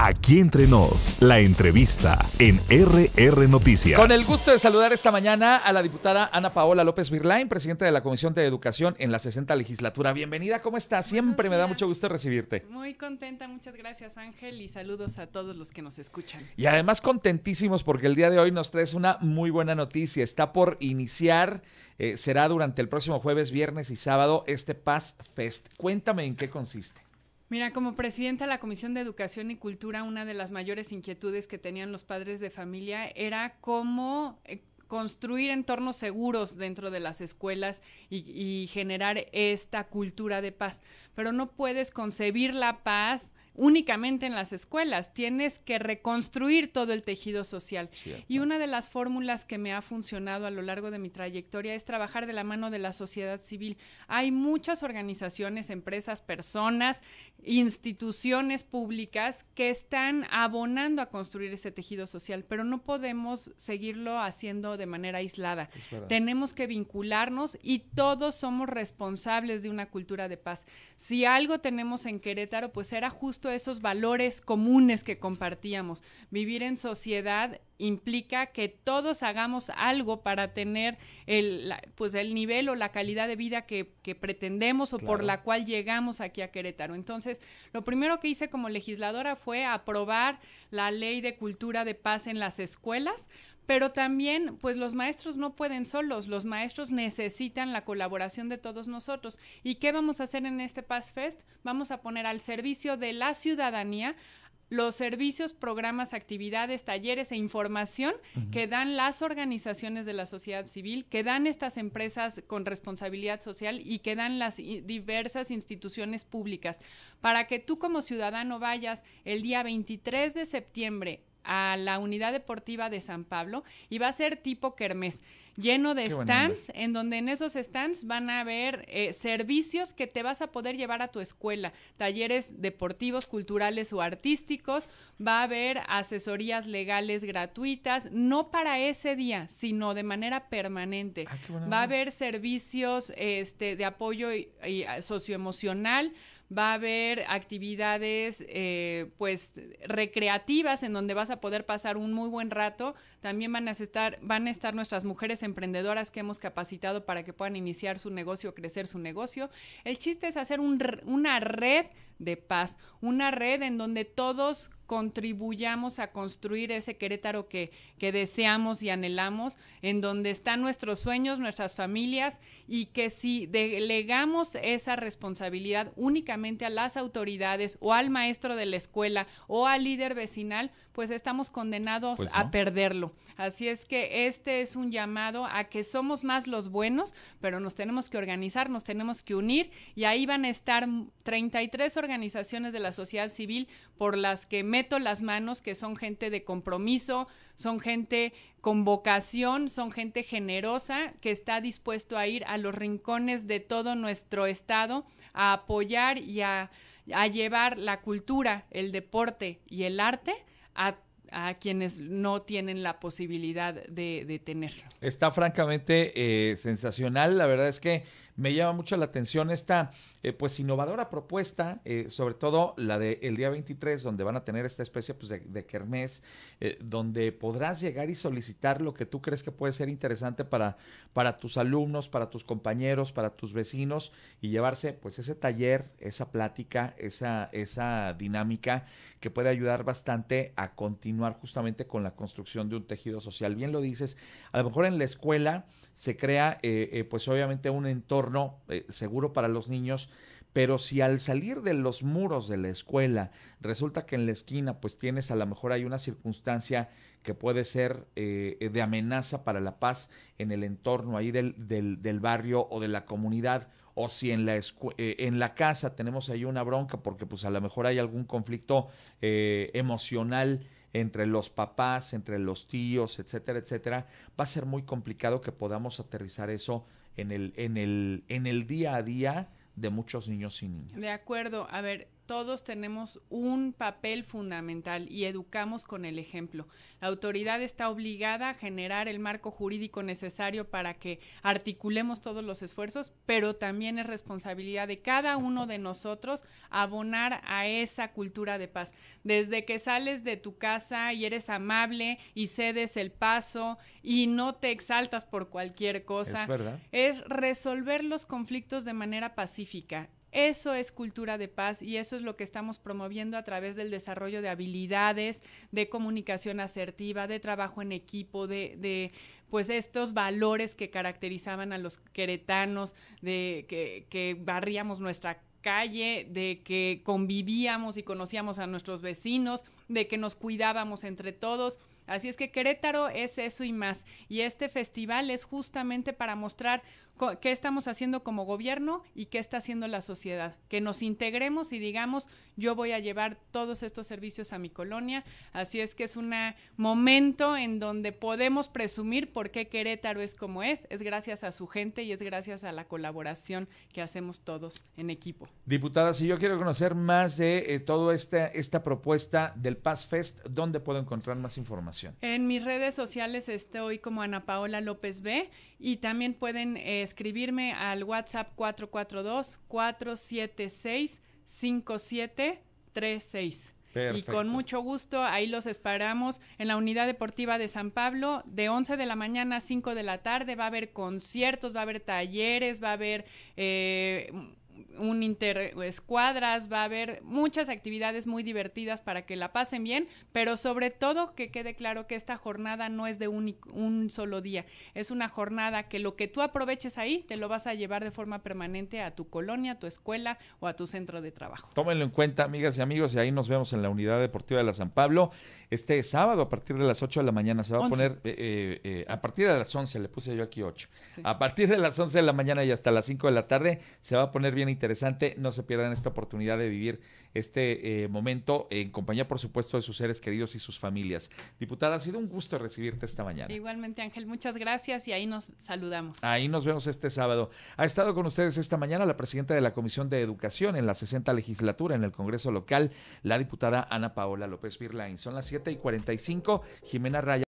Aquí entre nos, la entrevista en RR Noticias. Con el gusto de saludar esta mañana a la diputada Ana Paola López Virlain, presidenta de la Comisión de Educación en la 60 legislatura. Bienvenida, ¿cómo estás? Siempre me da mucho gusto recibirte. Muy contenta, muchas gracias Ángel y saludos a todos los que nos escuchan. Y además contentísimos porque el día de hoy nos traes una muy buena noticia. Está por iniciar, eh, será durante el próximo jueves, viernes y sábado este Paz Fest. Cuéntame en qué consiste. Mira, como presidenta de la Comisión de Educación y Cultura, una de las mayores inquietudes que tenían los padres de familia era cómo eh, construir entornos seguros dentro de las escuelas y, y, generar esta cultura de paz. Pero no puedes concebir la paz únicamente en las escuelas, tienes que reconstruir todo el tejido social. Cierto. Y una de las fórmulas que me ha funcionado a lo largo de mi trayectoria es trabajar de la mano de la sociedad civil. Hay muchas organizaciones, empresas, personas, instituciones públicas que están abonando a construir ese tejido social, pero no podemos seguirlo haciendo de manera aislada. Tenemos que vincularnos y todos somos responsables de una cultura de paz. Si algo tenemos en Querétaro, pues era justo esos valores comunes que compartíamos. Vivir en sociedad implica que todos hagamos algo para tener el, pues el nivel o la calidad de vida que, que pretendemos o claro. por la cual llegamos aquí a Querétaro. Entonces, lo primero que hice como legisladora fue aprobar la ley de cultura de paz en las escuelas, pero también, pues los maestros no pueden solos, los maestros necesitan la colaboración de todos nosotros. ¿Y qué vamos a hacer en este Paz Fest? Vamos a poner al servicio de la ciudadanía los servicios, programas, actividades, talleres e información uh -huh. que dan las organizaciones de la sociedad civil, que dan estas empresas con responsabilidad social y que dan las diversas instituciones públicas, para que tú como ciudadano vayas el día 23 de septiembre a la unidad deportiva de San Pablo y va a ser tipo kermés lleno de Qué stands, en donde en esos stands van a haber eh, servicios que te vas a poder llevar a tu escuela, talleres deportivos, culturales o artísticos, va a haber asesorías legales gratuitas, no para ese día, sino de manera permanente. Ah, va a haber servicios este, de apoyo y, y, socioemocional, va a haber actividades eh, pues recreativas en donde vas a poder pasar un muy buen rato. También van a estar, van a estar nuestras mujeres emprendedoras que hemos capacitado para que puedan iniciar su negocio, crecer su negocio. El chiste es hacer un, una red de paz, una red en donde todos contribuyamos a construir ese Querétaro que, que, deseamos y anhelamos, en donde están nuestros sueños, nuestras familias, y que si delegamos esa responsabilidad únicamente a las autoridades o al maestro de la escuela o al líder vecinal, pues estamos condenados pues no. a perderlo. Así es que este es un llamado a que somos más los buenos, pero nos tenemos que organizar, nos tenemos que unir, y ahí van a estar 33 organizaciones de la sociedad civil por las que meto las manos, que son gente de compromiso, son gente con vocación, son gente generosa que está dispuesto a ir a los rincones de todo nuestro estado a apoyar y a, llevar la cultura, el deporte y el arte a quienes no tienen la posibilidad de, de tenerlo. Está francamente eh, sensacional, la verdad es que me llama mucho la atención esta eh, pues innovadora propuesta, eh, sobre todo la del de día 23, donde van a tener esta especie pues, de, de kermés, eh, donde podrás llegar y solicitar lo que tú crees que puede ser interesante para, para tus alumnos, para tus compañeros, para tus vecinos, y llevarse pues ese taller, esa plática, esa, esa dinámica que puede ayudar bastante a continuar justamente con la construcción de un tejido social. Bien lo dices, a lo mejor en la escuela se crea eh, eh, pues obviamente un entorno eh, seguro para los niños, pero si al salir de los muros de la escuela resulta que en la esquina pues tienes a lo mejor hay una circunstancia que puede ser eh, de amenaza para la paz en el entorno ahí del, del, del barrio o de la comunidad, o si en la, eh, en la casa tenemos ahí una bronca porque pues a lo mejor hay algún conflicto emocional entre los papás, entre los tíos, etcétera, etcétera, va a ser muy complicado que podamos aterrizar eso en el, en el, en el día a día de muchos niños y niñas. De acuerdo. A ver, todos tenemos un papel fundamental y educamos con el ejemplo. La autoridad está obligada a generar el marco jurídico necesario para que articulemos todos los esfuerzos, pero también es responsabilidad de cada uno de nosotros abonar a esa cultura de paz. Desde que sales de tu casa y eres amable y cedes el paso y no te exaltas por cualquier cosa, es, es resolver los conflictos de manera pacífica. Eso es cultura de paz y eso es lo que estamos promoviendo a través del desarrollo de habilidades, de comunicación asertiva, de trabajo en equipo, de, pues estos valores que caracterizaban a los queretanos, de que, que barríamos nuestra calle, de que convivíamos y conocíamos a nuestros vecinos, de que nos cuidábamos entre todos. Así es que Querétaro es eso y más. Y este festival es justamente para mostrar qué estamos haciendo como gobierno y qué está haciendo la sociedad. Que nos integremos y digamos, yo voy a llevar todos estos servicios a mi colonia. Así es que es un momento en donde podemos presumir por qué Querétaro es como es. Es gracias a su gente y es gracias a la colaboración que hacemos todos en equipo. Diputada, si yo quiero conocer más de eh, toda esta, esta propuesta del Paz Fest, ¿dónde puedo encontrar más información? En mis redes sociales estoy como Ana Paola López B y también pueden eh, escribirme al WhatsApp 442-476-5736. Y con mucho gusto, ahí los esperamos en la unidad deportiva de San Pablo, de 11 de la mañana a 5 de la tarde. Va a haber conciertos, va a haber talleres, va a haber eh, un interescuadras, va a haber muchas actividades muy divertidas para que la pasen bien, pero sobre todo que quede claro que esta jornada no es de un, un solo día, es una jornada que lo que tú aproveches ahí te lo vas a llevar de forma permanente a tu colonia, a tu escuela o a tu centro de trabajo. Tómenlo en cuenta, amigas y amigos, y ahí nos vemos en la Unidad Deportiva de la San Pablo este sábado a partir de las 8 de la mañana. Se va a poner, eh, eh, eh, a partir de las 11, le puse yo aquí 8. A partir de las 11 de la mañana y hasta las 5 de la tarde se va a poner bien interesante. No se pierdan esta oportunidad de vivir este momento en compañía, por supuesto, de sus seres queridos y sus familias. Diputada, ha sido un gusto recibirte esta mañana. Igualmente, Ángel, muchas gracias y ahí nos saludamos. Ahí nos vemos este sábado. Ha estado con ustedes esta mañana la presidenta de la Comisión de Educación en la 60 legislatura en el Congreso local, la diputada Ana Paola López Virlain. Son las 7 y 45. Jimena Raya.